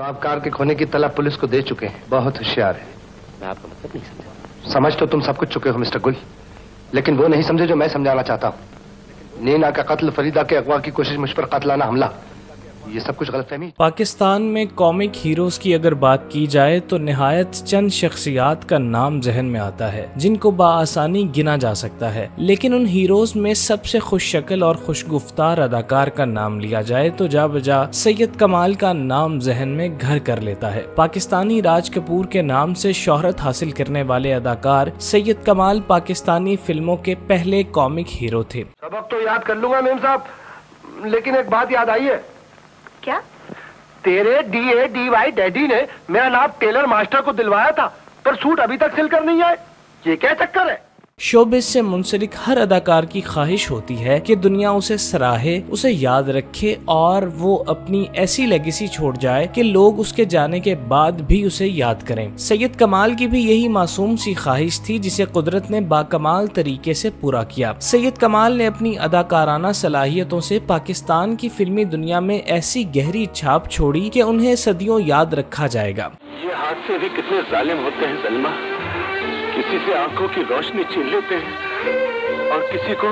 तो आप कार के खोने की तलाब पुलिस को दे चुके हैं। बहुत होशियार है। मैं आपका मतलब नहीं समझा। समझ तो तुम सब कुछ चुके हो मिस्टर गुल। लेकिन वो नहीं समझे जो मैं समझाना चाहता हूँ। नीना का कत्ल फरीदा के अगवा की कोशिश मुझ पर कतलाना हमला। ये सब कुछ गलतफहमी? पाकिस्तान में कॉमिक हीरोज की अगर बात की जाए तो नहायत चंद शख्सियात का नाम जहन में आता है जिनको बासानी गिना जा सकता है। लेकिन उन हीरोज में सबसे खुश शक्ल और खुशगुफ्तार अदाकार का नाम लिया जाए तो जा बजा सैयद कमाल का नाम जहन में घर कर लेता है। पाकिस्तानी राज कपूर के नाम से शोहरत हासिल करने वाले अदाकार सैयद कमाल पाकिस्तानी फ़िल्मों के पहले कॉमिक हीरो थे। सबक तो याद कर लूँगा मेम साहब लेकिन एक बात याद आई है। क्या? तेरे D A D Y daddy ने मेरा नाम टेलर मास्टर को दिलवाया था, पर सूट अभी तक सिलकर नहीं आए। ये क्या चक्कर है? शोबिस से मुंसलिक हर अदाकार की ख्वाहिश होती है कि दुनिया उसे सराहे, उसे याद रखे और वो अपनी ऐसी लेगेसी छोड़ जाए कि लोग उसके जाने के बाद भी उसे याद करें। सैयद कमाल की भी यही मासूम सी ख्वाहिश थी जिसे कुदरत ने बाकमाल तरीके से पूरा किया। सैयद कमाल ने अपनी अदाकाराना सलाहियतों से पाकिस्तान की फिल्मी दुनिया में ऐसी गहरी छाप छोड़ी कि उन्हें सदियों याद रखा जाएगा। ये हादसे भी कितने जालिम होते हैं, सलमा। किसी से आँखों की रोशनी छीन लेते हैं। और किसी को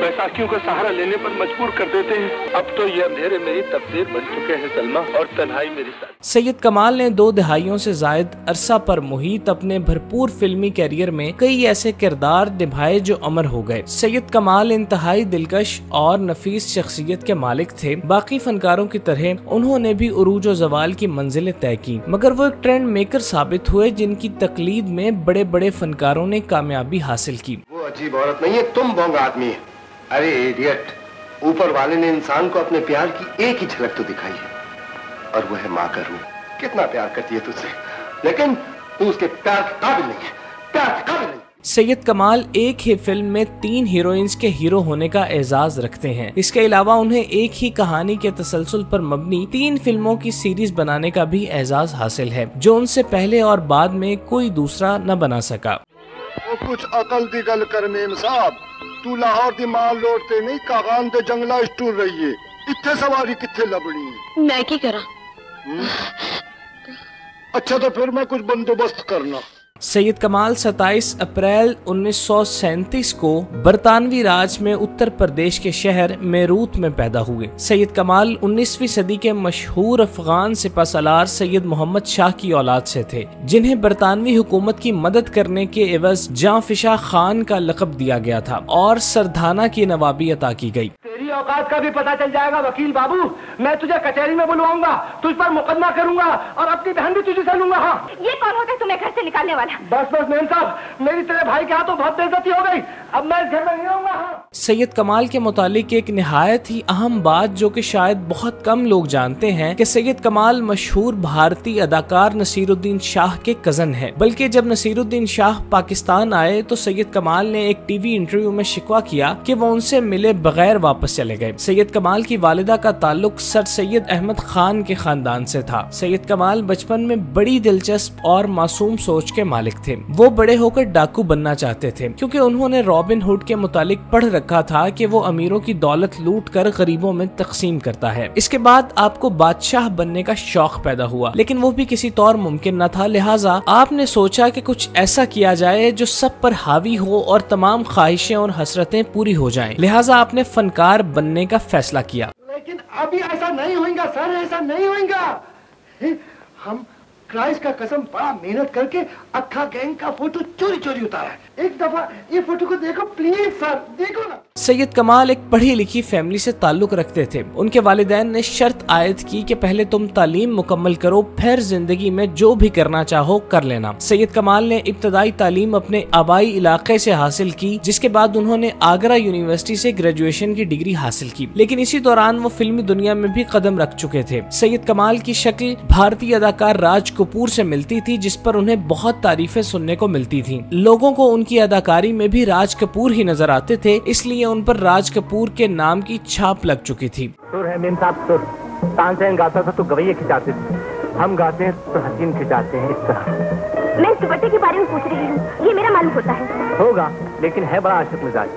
बैसाखियों का सहारा लेने पर मजबूर कर देते हैं। अब तो ये अंधेरे मेरी तकदीर बन चुके हैं, सलमा, और तन्हाई मेरी साथ सैयद कमाल ने दो दहाइयों से जायद अरसा पर मुहित अपने भरपूर फिल्मी कैरियर में कई ऐसे किरदार निभाए जो अमर हो गए। सैयद कमाल इंतहाई दिलकश और नफीस शख्सियत के मालिक थे। बाकी फनकारों की तरह उन्होंने भी उरूज जवाल की मंजिलें तय की। मगर वो एक ट्रेंड मेकर साबित हुए जिनकी तकलीद में बड़े बड़े फनकारों ने कामयाबी हासिल की। अजीब औरत नहीं है, तुम बोंग आदमी है। अरे इडियट ऊपर वाले ने इंसान को अपने प्यार की एक ही झलक तो दिखाई है। और वो है। माँ का रूप कितना प्यार करती है तुझसे। लेकिन तू उसके प्यार के काबिल नहीं है। प्यार के काबिल नहीं। सैयद कमाल एक ही फ़िल्म में तीन हीरोइंस के हीरो होने का एजाज रखते हैं। इसके अलावा उन्हें एक ही कहानी के तसलसल पर मबनी तीन फ़िल्मों की सीरीज़ बनाने का भी एजाज हासिल है, जो उनसे पहले और बाद में कोई दूसरा न बना सका। कुछ अकल की गल कर मेम साहब तू लाहौर दी माल लौटते नहीं कागान दे जंगला टूर रही है। इतने सवारी कितने लबनी मैं की करा? हम्म। अच्छा तो फिर मैं कुछ बंदोबस्त करना। सैयद कमाल 27 अप्रैल 1937 को बरतानवी राज में उत्तर प्रदेश के शहर मेरूत में पैदा हुए। सैयद कमाल 19वीं सदी के मशहूर अफगान सिपा सलार सैयद मोहम्मद शाह की औलाद से थे, जिन्हें बरतानवी हुकूमत की मदद करने के एवज जाफिशा खान का लकब दिया गया था और सरधाना की नवाबी अता की गई। तेरी औकात का भी पता चल जाएगा वकील बाबू। मैं तुझे कचहरी में बुलवाऊँगा तुझ पर मुकदमा करूँगा और अपनी बहन भी तुझे से लूँगा हाँ। ये कौन होता है तुम्हें घर से निकालने वाला? बस बस मेम साहब मेरी तेरे भाई के हाथों बहुत बेइज्जती हो गई। अब मैं इस घर में नहीं रहूँगा हाँ। सैयद कमाल के मुतालिक एक नहायत ही अहम बात जो कि शायद बहुत कम लोग जानते हैं कि सैयद कमाल मशहूर भारतीय अदाकार नसीरुद्दीन शाह के कज़न है। बल्कि जब नसीरुद्दीन शाह पाकिस्तान आए तो सैयद कमाल ने एक टीवी इंटरव्यू में शिकवा किया कि वो उनसे मिले बगैर वापस चले गए। सैयद कमाल की वालिदा का ताल्लुक सर सैयद अहमद खान के खानदान से था। सैयद कमाल बचपन में बड़ी दिलचस्प और मासूम सोच के मालिक थे। वो बड़े होकर डाकू बनना चाहते थे, क्योंकि उन्होंने रॉबिन हुड के मुतालिक पढ़ रखा था कि वो अमीरों की दौलत लूट कर गरीबों में तकसीम करता है। इसके बाद आपको बादशाह बनने का शौक पैदा हुआ, लेकिन वो भी किसी तौर मुमकिन न था। लिहाजा आपने सोचा कि कुछ ऐसा किया जाए जो सब पर हावी हो और तमाम ख्वाहिशें और हसरतें पूरी हो जाएँ। लिहाजा आपने फनकार बनने का फैसला किया। लेकिन अभी ऐसा नहीं होगा सर ऐसा नहीं होगा हम क्राइस्ट का कसम, बड़ा मेहनत करके अक्खा गैंग का फ़ोटो चोरी चोरी उतारा है। एक दफ़ा ये फ़ोटो को देखो प्लीज़ सर देखो ना। सैयद कमाल एक पढ़ी लिखी फैमिली से ताल्लुक रखते थे। उनके वालिदैन ने शर्त आयद की कि पहले तुम तालीम मुकम्मल करो, फिर ज़िंदगी में जो भी करना चाहो कर लेना। सैयद कमाल ने इब्तदाई तालीम अपने आबाई इलाके से हासिल की, जिसके बाद उन्होंने आगरा यूनिवर्सिटी से ग्रेजुएशन की डिग्री हासिल की। लेकिन इसी दौरान वो फिल्मी दुनिया में भी कदम रख चुके थे। सैयद कमाल की शक्ल भारतीय अदाकार राज कपूर से मिलती थी जिस पर उन्हें बहुत तारीफें सुनने को मिलती थी। लोगों को उनकी अदाकारी में भी राज कपूर ही नज़र आते थे इसलिए उन पर राज कपूर के नाम की छाप लग चुकी थी। सुर है मेम साहब सुर। तानसेन गाता था तो गवैये खिंचाते थे। हम गाते हैं तो हसीन खिंचाते हैं इस तरह। मैं इस दुपट्टे के बारे में पूछ रही हूँ। ये मेरा मालूम होता है। होगा लेकिन है बड़ा आशिक मिजाज।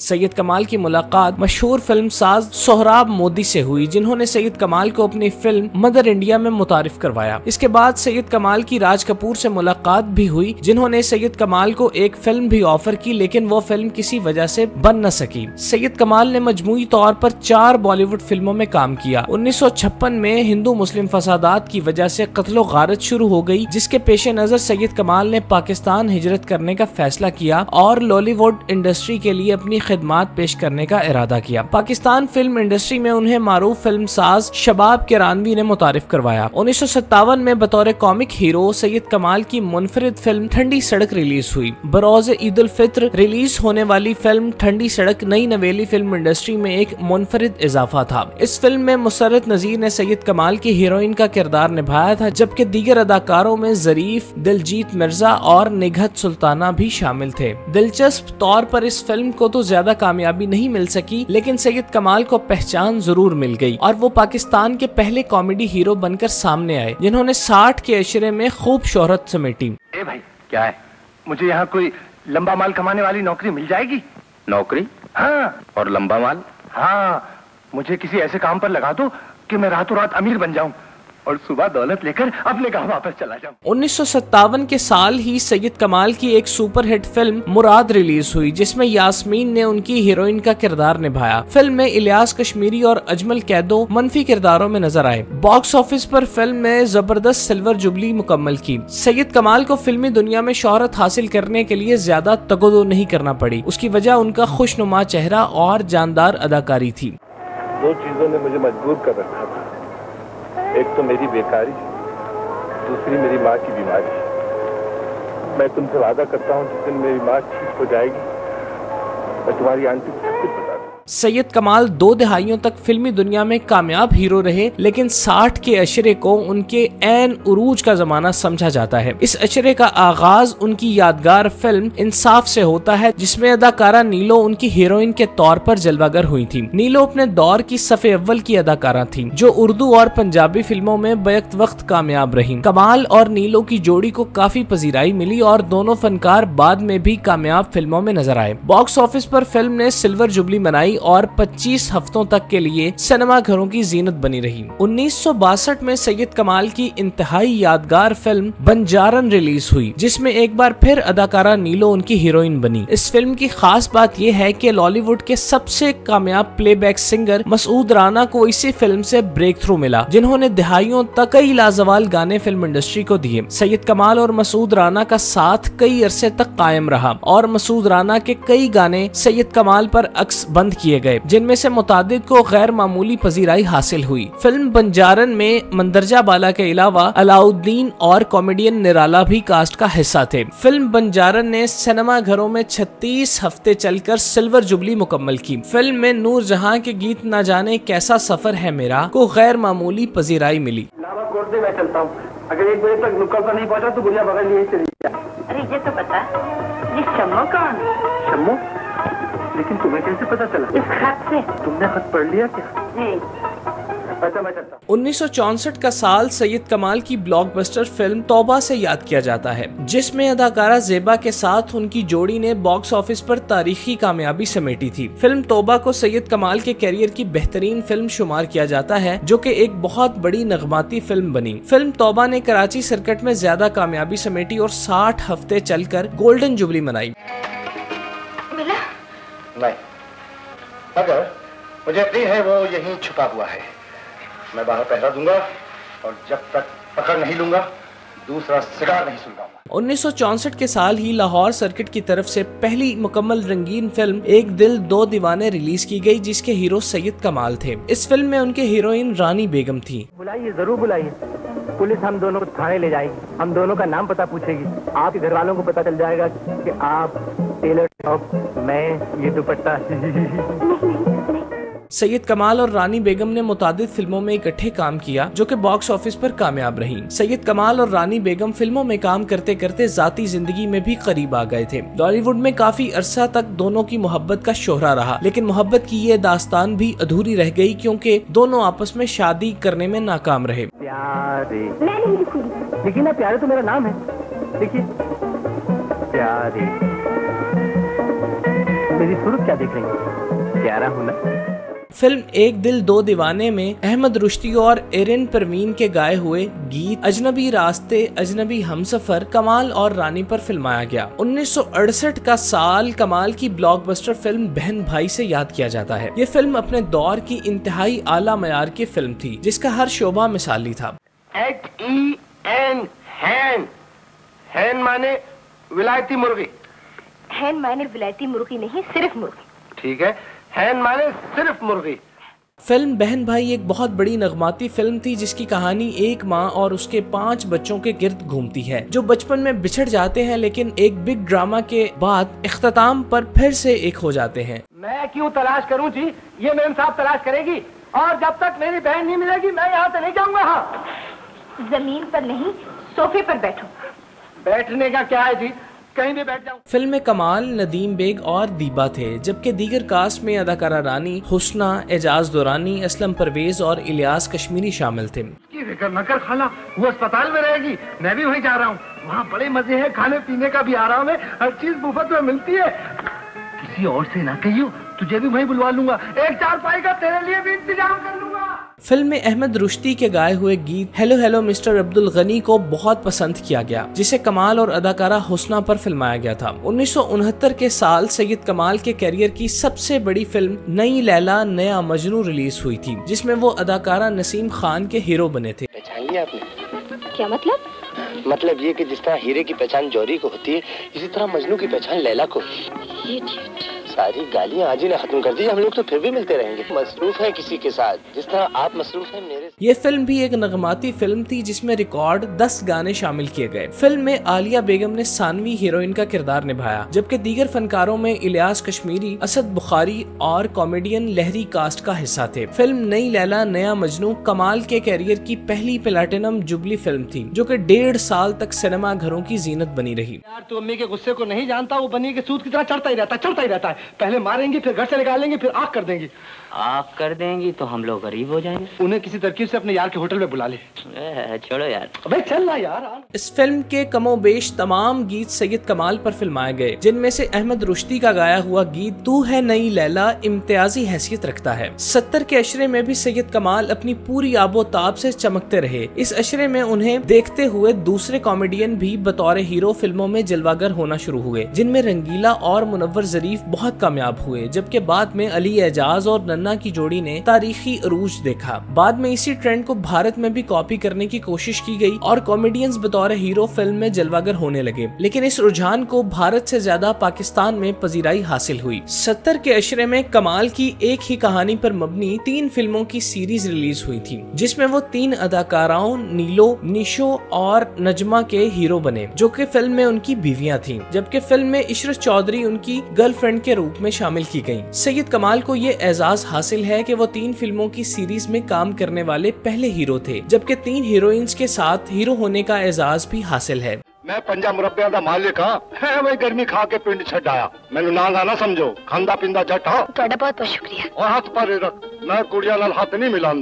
सैयद कमाल की मुलाकात मशहूर फ़िल्म साज सोहराब मोदी से हुई, जिन्होंने सैयद कमाल को अपनी फ़िल्म मदर इंडिया में मुतारिफ करवाया। इसके बाद सैयद कमाल की राज कपूर से मुलाकात भी हुई, जिन्होंने सैयद कमाल को एक फ़िल्म भी ऑफ़र की, लेकिन वो फ़िल्म किसी वजह से बन न सकी। सैयद कमाल ने मजमुई तौर पर चार बॉलीवुड फ़िल्मों में काम किया। उन्नीस में हिंदू मुस्लिम फसादात की वजह से कत्लो गारत शुरू हो गई, जिसके पेश नज़र सैयद कमाल ने पाकिस्तान हिजरत करने का फैसला किया और लॉलीवुड इंडस्ट्री के लिए अपनी खिदमत पेश करने का इरादा किया। पाकिस्तान फ़िल्म इंडस्ट्री में उन्हें मारूफ फ़िल्म साज शबाब किरानवी ने मुतारिफ करवाया। उन्नीस सौ सत्तावन में बतौर कॉमिक हीरो सैयद कमाल की मुनफरद फ़िल्म ठंडी सड़क रिलीज़ हुई। बरोज ईद उल फित्र रिलीज़ होने वाली फ़िल्म ठंडी सड़क नई नवेली फ़िल्म इंडस्ट्री में एक मुनफरद इजाफा था। इस फ़िल्म में मुसरत नजीर ने सैयद कमाल की हीरोइन का किरदार निभाया था, जबकि दीगर अदाकारों में जरीफ, दिलजीत मिर्ज़ा और निघत सुल्ताना भी शामिल थे। दिलचस्प तौर पर इस फ़िल्म को तो ज़्यादा कामयाबी नहीं मिल सकी लेकिन सैयद कमाल को पहचान ज़रूर मिल गई और वो पाकिस्तान के पहले कॉमेडी हीरो बनकर सामने आए जिन्होंने साठ के अशरे में खूब शोहरत समेटी। ए भाई क्या है? मुझे यहाँ कोई लंबा माल कमाने वाली नौकरी मिल जाएगी? नौकरी? हाँ। और लंबा माल? हाँ मुझे किसी ऐसे काम पर लगा दो कि मैं रातों रात अमीर बन जाऊँ। और सुबह दौलत लेकर अपने गाँव वापस चला जाऊँ। उन्नीस के साल ही सैयद कमाल की एक सुपरहिट फ़िल्म मुराद रिलीज़ हुई जिसमें यास्मीन ने उनकी हीरोइन का किरदार निभाया। फ़िल्म में इलियास कश्मीरी और अजमल कैदो मनफी किरदारों में नज़र आए। बॉक्स ऑफ़िस पर फ़िल्म ने ज़बरदस्त सिल्वर जुबली मुकम्मल की। सैयद कमाल को फिल्मी दुनिया में शोहरत हासिल करने के लिए ज़्यादा तगोदो नहीं करना पड़ी। उसकी वजह उनका खुशनुमा चेहरा और जानदार अदाकारी थी। दो चीज़ों ने मुझे मजबूर कर रखा था। एक तो मेरी बेकारी, दूसरी मेरी माँ की बीमारी। मैं तुमसे वादा करता हूँ, जिस दिन मेरी माँ ठीक हो जाएगी, मैं तुम्हारी आंटी सब कुछ सैयद कमाल दो दहाइयों तक फिल्मी दुनिया में कामयाब हीरो रहे, लेकिन 60 के अशरे को उनके एन उरूज का जमाना समझा जाता है। इस अशरे का आगाज़ उनकी यादगार फ़िल्म इंसाफ से होता है, जिसमें अदाकारा नीलो उनकी हीरोइन के तौर पर जलवागर हुई थी। नीलो अपने दौर की सफ़े अव्वल की अदाकारा थी, जो उर्दू और पंजाबी फ़िल्मों में बेक्त वक्त कामयाब रही। कमाल और नीलो की जोड़ी को काफ़ी पजीराई मिली और दोनों फनकार बाद में भी कामयाब फ़िल्मों में नज़र आए। बॉक्स ऑफ़िस पर फ़िल्म ने सिल्वर जुबली मनाई और 25 हफ्तों तक के लिए सिनेमा घरों की जीनत बनी रही। उन्नीस सौ बासठ में सैयद कमाल की इंतहाई यादगार फ़िल्म बंजारन रिलीज़ हुई, जिसमें एक बार फिर अदाकारा नीलो उनकी हीरोइन बनी। इस फ़िल्म की खास बात यह है की लॉलीवुड के सबसे कामयाब प्लेबैक सिंगर मसूद राना को इसी फ़िल्म से ब्रेक थ्रू मिला, जिन्होंने दिहाइयों तक कई लाजवाल गाने फ़िल्म इंडस्ट्री को दिए। सैयद कमाल और मसूद राना का साथ कई अरसे तक कायम रहा, और मसूद राना के कई गाने सैयद कमाल पर अक्स बंद किए गए जिनमें से मुताद को गैर मामूली पजीराई हासिल हुई। फ़िल्म बंजारन में मंदरजा बाला के अलावा अलाउद्दीन और कॉमेडियन निराला भी कास्ट का हिस्सा थे। फ़िल्म बंजारन ने सिनेमा घरों में 36 हफ़्ते चलकर सिल्वर जुबली मुकम्मल की। फ़िल्म में नूर जहाँ के गीत न जाने कैसा सफ़र है मेरा को गैर मामूली पजीराई मिली। मैं चलता हूँ। अगर एक बजे तक नुक्कड़ पर नहीं पहुँचा तो गुड़िया बगल लिए चली जाए अरे ये तो बता ये शम्मो कौन? शम्मू? लेकिन तुम्हें कैसे पता चला? इस खत से। तुमने खत पढ़ लिया क्या? जी। अच्छा उन्नीस का साल सैयद कमाल की ब्लॉकबस्टर फ़िल्म तौबा से याद किया जाता है जिसमें अदाकारा जेबा के साथ उनकी जोड़ी ने बॉक्स ऑफ़िस पर तारीखी कामयाबी समेटी थी। फ़िल्म तौबा को सैयद कमाल के करियर की बेहतरीन फ़िल्म शुमार किया जाता है जो कि एक बहुत बड़ी नगमाती फ़िल्म बनी। फ़िल्म तौबा ने कराची सर्किट में ज़्यादा कामयाबी समेटी और 60 हफ़्ते चलकर गोल्डन जुबली मनाई। नहीं। मगर मुझे यकीन है वो यहीं छुपा हुआ है। मैं बाहर पहरा दूँगा और जब तक पकड़ नहीं लूँगा दूसरा सिगार नहीं सुलगाऊँगा उन्नीस के साल ही लाहौर सर्किट की तरफ़ से पहली मुकम्मल रंगीन फ़िल्म एक दिल दो दीवाने रिलीज़ की गई जिसके हीरो सैयद कमाल थे। इस फ़िल्म में उनके हीरोइन रानी बेगम थी। बुलाइए ज़रूर बुलाइए। पुलिस हम दोनों को थाने ले जाएगी। हम दोनों का नाम पता पूछेगी। आपके घर वालों को पता चल जाएगा कि आप टेलर शॉप मैं ये दुपट्टा। सैयद कमाल और रानी बेगम ने मुताद फ़िल्मों में इकट्ठे काम किया जो कि बॉक्स ऑफ़िस पर कामयाब रही। सैयद कमाल और रानी बेगम फ़िल्मों में काम करते करते जाती ज़िंदगी में भी करीब आ गए थे। बॉलीवुड में काफ़ी अरसा तक दोनों की मोहब्बत का शोहरा रहा लेकिन मोहब्बत की ये दास्तान भी अधूरी रह गई क्योंकि दोनों आपस में शादी करने में नाकाम रहे। देखिए ना प्यारे तो मेरा नाम है। देखिए। प्यारे। मेरी सूरत क्या देख रही है? प्यारा हूँ ना? फ़िल्म एक दिल दो दीवाने में अहमद रुश्ती और एरिन परवीन के गाए हुए गीत अजनबी रास्ते अजनबी हमसफर कमाल और रानी पर फिल्माया गया। 1968 का साल कमाल की ब्लॉकबस्टर फ़िल्म बहन भाई से याद किया जाता है। ये फ़िल्म अपने दौर की इंतहाई आला मैार की फ़िल्म थी जिसका हर शोभा मिसाली था। एच ई एन हैन हैन माने विलायती मुर्गी। हैन मायने विलायती मुर्गी नहीं सिर्फ़ मुर्गी। ठीक है। हैन माने सिर्फ़ मुर्गी। फ़िल्म बहन भाई एक बहुत बड़ी नगमाती फ़िल्म थी जिसकी कहानी एक माँ और उसके पाँच बच्चों के गिर्द घूमती है जो बचपन में बिछड़ जाते हैं लेकिन एक बिग ड्रामा के बाद अख्ताम पर फिर से एक हो जाते हैं। मैं क्यों तलाश करूँ जी? ये मेम साहब तलाश करेगी। और जब तक मेरी बहन नहीं मिलेगी मैं यहाँ से नहीं जाऊँगा। हाँ ज़मीन पर नहीं सोफे पर बैठो। बैठने का क्या है जी? कहीं भी बैठ जाऊँ। फ़िल्म में कमाल नदीम बेग और दीबा थे जबकि दीगर कास्ट में अदाकारा रानी हुसना एजाज दुरानी असलम परवेज और इलियास कश्मीरी शामिल थे। फ़िक्र न कर खाला वो अस्पताल में रहेगी। मैं भी वहीं जा रहा हूँ। वहाँ बड़े मज़े हैं खाने पीने का भी आराम है हर चीज़ मुफ़्त में मिलती है। किसी और से ना कहियो तुझे भी वहीं बुलवा लूँगा। एक चार पाई का तेरे लिए भी इंतज़ाम कर लूँगा। फ़िल्म में अहमद रुश्ती के गाए हुए गीत hello hello mister Abdul Gani को बहुत पसंद किया गया जिसे कमाल और अदाकारा हुसना पर फिल्माया गया था। उन्नीस सौ उनहत्तर के साल सैयद कमाल के करियर की सबसे बड़ी फ़िल्म नई लैला नया मजनू रिलीज़ हुई थी जिसमें वो अदाकारा नसीम खान के हीरो बने थे। क्या मतलब? मतलब ये कि जिस तरह हीरे की पहचान जौहरी को होती है इसी तरह मजनू की पहचान लैला को ये सारी गालियाँ आज ही ने खत्म कर दी। हम लोग तो फिर भी मिलते रहेंगे। मसरूफ है किसी के साथ। जिस तरह आप मसरूफ हैं मेरे ये फ़िल्म भी एक नगमाती फ़िल्म थी जिसमें रिकॉर्ड 10 गाने शामिल किए गए। फ़िल्म में आलिया बेगम ने सानवी हीरोइन का किरदार निभाया जबकि दीगर फनकारों में इलियास कश्मीरी असद बुखारी और कॉमेडियन लहरी कास्ट का हिस्सा थे। फ़िल्म नई लैला नया मजनू कमाल के कैरियर की पहली प्लेटिनम जुबली फ़िल्म थी जो कि डेढ़ साल तक सिनेमा घरों की जीनत बनी रही। यार तू अम्मी के गुस्से को नहीं जानता वो बनी के सूद की तरह चढ़ता ही रहता है चढ़ता ही रहता है। पहले मारेंगी फिर घर से निकालेंगे फिर आग कर देंगी। आप कर देंगी तो हम लोग गरीब हो जाएँगे। उन्हें किसी तरकीब से अपने यार के होटल में बुला ले। छोड़ो यार। अबे चल ना यार इस फ़िल्म के कमोबेश तमाम गीत सैयद कमाल पर फिल्माए गए जिनमें से अहमद रुश्ती का गाया हुआ गीत तू है नई लैला इम्तियाजी हैसियत रखता है। सत्तर के अशरे में भी सैयद कमाल अपनी पूरी आबोताब से चमकते रहे। इस अशरे में उन्हें देखते हुए दूसरे कॉमेडियन भी बतौर हीरो फ़िल्मों में जलवागर होना शुरू हुए जिनमें रंगीला और मुनव्वर जरीफ बहुत कामयाब हुए, जबकि बाद में अली एजाज और नन्ना की जोड़ी ने तारीखी अरूज देखा। बाद में इसी ट्रेंड को भारत में भी कॉपी करने की कोशिश की गई और कॉमेडियंस बतौर हीरो फ़िल्म में जलवागर होने लगे। लेकिन इस रुझान को भारत से ज़्यादा पाकिस्तान में पजीराई हासिल हुई। सत्तर के अशरे में कमाल की एक ही कहानी पर मबनी तीन फ़िल्मों की सीरीज़ रिलीज़ हुई थी, जिसमें वो तीन अदाकाराओं, नीलो, निशो और नजमा के हीरो बने, जो कि फ़िल्म में उनकी बीवियाँ थीं, जबकि फ़िल्म में इशरत चौधरी उनकी गर्लफ्रेंड के रूप में शामिल की गई सैयद कमाल को ये एजाज हासिल है की वो तीन फ़िल्मों की सीरीज़ में काम करने वाले पहले हीरो थे जबकि तीन हीरोइंस के साथ हीरो होने का एजाज भी हासिल है। मैं पंजा मुरबिया का मालिक हाँ। मैं गर्मी खा के पिंड छ आया। मैं ना ना समझो। खांदा पींदा झट हाँ। बहुत बहुत शुक्रिया। और हाथ पर रख। मैं कुड़िया हाथ नहीं मिला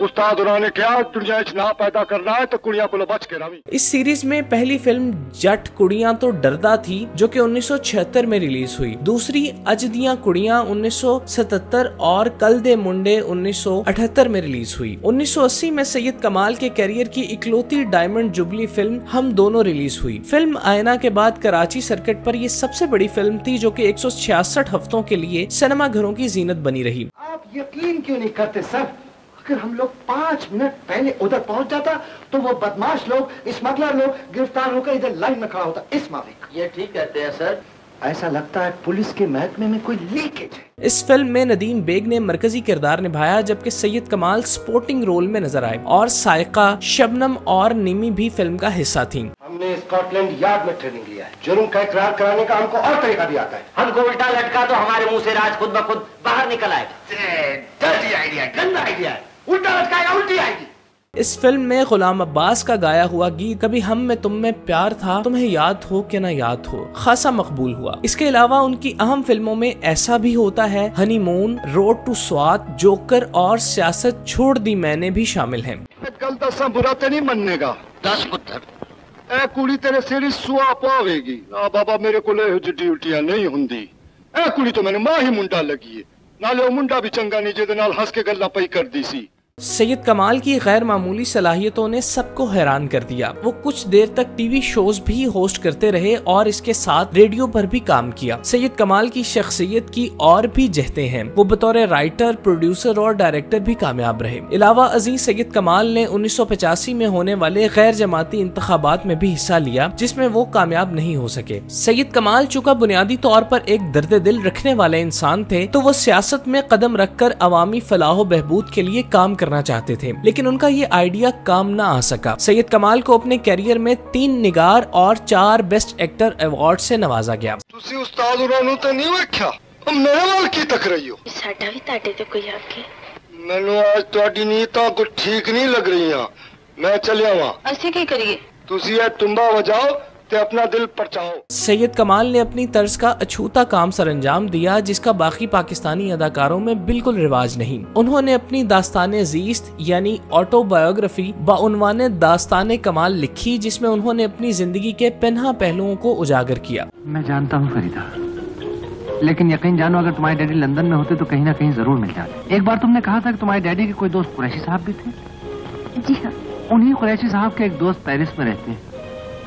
उस्ताद उन्होंने क्या दुनिया ना पैदा करना है तो कुड़िया को बच के रवि. इस सीरीज़ में पहली फ़िल्म जट कुड़िया तो डरदा थी जो कि 1976 में रिलीज़ हुई। दूसरी अज दिया कुड़िया 1977 और कल दे मुंडे 1978 में रिलीज़ हुई। 1980 में सैयद कमाल के करियर की इकलौती डायमंड जुबली फ़िल्म हम दोनों रिलीज़ हुई। फ़िल्म आयना के बाद कराची सर्किट पर ये सबसे बड़ी फ़िल्म थी जो कि 166 हफ्तों के लिए सिनेमा घरों की जीनत बनी रही। आप यकीन क्यों नहीं करते सर? अगर हम लोग पाँच मिनट पहले उधर पहुँच जाता तो वो बदमाश लोग स्मगलर लोग गिरफ़्तार होकर इधर लाइन में खड़ा होता इस मालिक। ये ठीक कहते हैं सर। ऐसा लगता है पुलिस के महकमे में कोई लीकेज है। इस फ़िल्म में नदीम बेग ने मरकजी किरदार निभाया जबकि सैयद कमाल स्पोर्टिंग रोल में नज़र आए और सायका शबनम और निमी भी फ़िल्म का हिस्सा थीं। हमने स्कॉटलैंड यार्ड में ट्रेनिंग लिया है। जुर्म का इकरार कराने का हमको और तरीका भी आता है। हमको उल्टा लटका तो हमारे मुँह से राज खुद ब खुद बाहर निकल आएगा। आइडिया गंदा आइडिया है। उल्टा लटकाएगा उल्टी आएगी। इस फ़िल्म में गुलाम अब्बास का गाया हुआ गीत कभी हम में तुम में प्यार था तुम्हें याद हो कि ना याद हो खासा मकबूल हुआ। इसके अलावा उनकी अहम फ़िल्मों में ऐसा भी होता है हनीमून रोड टू स्वाद जोकर और सियासत छोड़ दी मैंने भी शामिल है। कल दस बुरा तो नहीं मनने का दस पुत्र। ए कुड़ी तेरे सिर सुआ पावेगी। ना बाबा मेरे को ड्यूटियाँ नहीं होंगी ए कुड़ी तो मैंने माँ ही मुंडा लगी है। नाले मुंडा भी चंगा नहीं जिद हंस के गल पई कर दी सी। सैयद कमाल की गैर मामूली सलाहियतों ने सबको हैरान कर दिया। वो कुछ देर तक टीवी शोज़ भी होस्ट करते रहे और इसके साथ रेडियो पर भी काम किया। सैयद कमाल की शख्सियत की और भी जहते हैं। वो बतौर राइटर, प्रोड्यूसर और डायरेक्टर भी कामयाब रहे। अलावा अज़ीज़ सैयद कमाल ने 1985 में होने वाले गैर जमाती इंतबात में भी हिस्सा लिया, जिसमें वो कामयाब नहीं हो सके। सैयद कमाल चूँकि बुनियादी तौर पर एक दर्द दिल रखने वाले इंसान थे तो वो सियासत में कदम रख कर अवामी फलाह बहबूद के लिए काम करना चाहते थे लेकिन उनका ये आइडिया काम ना आ सका सैयद कमाल को अपने कैरियर में तीन निगार और चार बेस्ट एक्टर अवार्ड से नवाजा गया ਤੁਸੀਂ ਉਸਤਾਦ ਉਹਨਾਂ ਨੂੰ ਤਾਂ ਨਹੀਂ ਵੇਖਿਆ ਉਹ ਮੇਰੇ ਵੱਲ ਕੀ ਤੱਕ ਰਹੀ ਹੋ ਸਾਡਾ ਵੀ ਤੁਹਾਡੇ ਤੇ ਕੋਈ ਹੱਕ ਹੈ ਮੈਨੂੰ ਅੱਜ ਤੁਹਾਡੀ ਨੀਤਾਂ ਕੁਝ ਠੀਕ ਨਹੀਂ ਲੱਗ ਰਹੀਆਂ ਮੈਂ ਚੱਲਿਆ ਵਾਂ ਅਸੀਂ ਕੀ ਕਰੀਏ ਤੁਸੀਂ ਇਹ ਤੁੰਬਾ ਵਜਾਓ ते अपना दिल परचाओ सैयद कमाल ने अपनी तर्ज का अछूता काम सरंजाम दिया जिसका बाकी पाकिस्तानी अदाकारों में बिल्कुल रिवाज नहीं। उन्होंने अपनी दास्तान जीस्त यानी ऑटोबायोग्राफी बनवान दास्तान कमाल लिखी जिसमें उन्होंने अपनी ज़िंदगी के पन्हा पहलुओं को उजागर किया। मैं जानता हूँ फरीदा लेकिन यकीन जानो अगर तुम्हारे डैडी लंदन में होते तो कहीं ना कहीं ज़रूर मिल जाते। एक बार तुमने कहा था कि तुम्हारे डैडी के कोई दोस्त कुरैशी साहब भी थे? जी हाँ। उन्हीं कुरैशी साहब के एक दोस्त पेरिस में रहते हैं।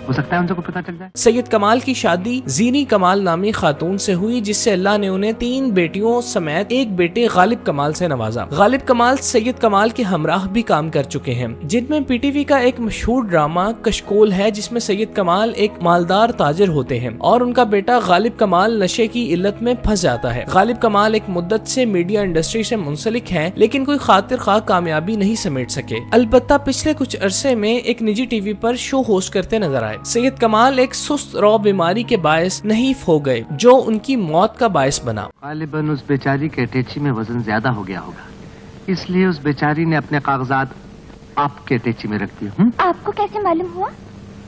हो सकता है उनसे को पता चल जाए। सैयद कमाल की शादी जीनी कमाल नामी खातून से हुई, जिससे अल्लाह ने उन्हें तीन बेटियों समेत एक बेटे गालिब कमाल से नवाजा। गालिब कमाल सैयद कमाल के हमराह भी काम कर चुके हैं, जिनमें पीटीवी का एक मशहूर ड्रामा कशकोल है, जिसमें सैयद कमाल एक मालदार ताजर होते हैं, और उनका बेटा गालिब कमाल नशे की इल्लत में फंस जाता है। गालिब कमाल एक मुद्दत से मीडिया इंडस्ट्री से मुंसलिक हैं, लेकिन कोई खातिर खा कामयाबी नहीं समेट सके। अलबत्ता पिछले कुछ अरसे में एक निजी टीवी पर शो होस्ट करते नज़र आए। सैयद कमाल एक सुस्त रो बीमारी के बायस नहीं हो गए जो उनकी मौत का बायस बना। गालिबन उस बेचारी के अटैची में वज़न ज़्यादा हो गया होगा। इसलिए उस बेचारी ने अपने कागजात आपके अटैची में रख दिए हम्म? आपको कैसे मालूम हुआ?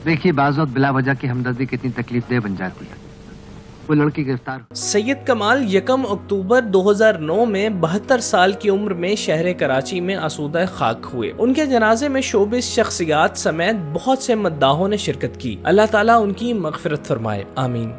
देखिए बाजोत बिला वजह की हमदर्दी कितनी तकलीफ़ दे बन जाती है। वो लड़की गिरफ्तार सैयद कमाल यकम अक्टूबर 2009 में बहत्तर साल की उम्र में शहर कराची में आसूदा खाक हुए उनके जनाजे में शोबिस शख्सियात समेत बहुत से मद्दाहों ने शिरकत की अल्लाह ताला उनकी मगफिरत फरमाए आमीन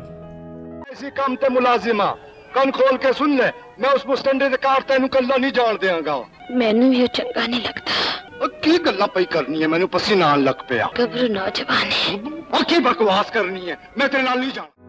ऐसी काम ते मुलाजिमा ਕੰਨ ਖੋਲ ਕੇ ਸੁਣ ਲੈ ਮੈਂ ਉਸ ਮੁਸਟੰਡੇ ਦੇ ਕਾਰ ਤੈਨੂੰ ਕੱਲਾ ਨਹੀਂ ਜਾਣ ਦਿਆਂਗਾ ਮੈਨੂੰ ਵੀ ਉਹ ਚੰਗਾ ਨਹੀਂ ਲੱਗਦਾ ਉਹ ਕੀ ਗੱਲਾਂ ਪਈ ਕਰਨੀ ਹੈ ਮੈਨੂੰ ਪਸੀਨਾ ਆਉਣ ਲੱਗ ਪਿਆ ਗੱਭਰੂ ਨੌਜਵਾਨ ਹੈ ਉਹ ਕੀ ਬਕਵਾਸ ਕਰਨੀ ਹੈ ਮੈਂ ਤੇਰੇ ਨਾਲ ਨਹੀਂ ਜਾਣਾ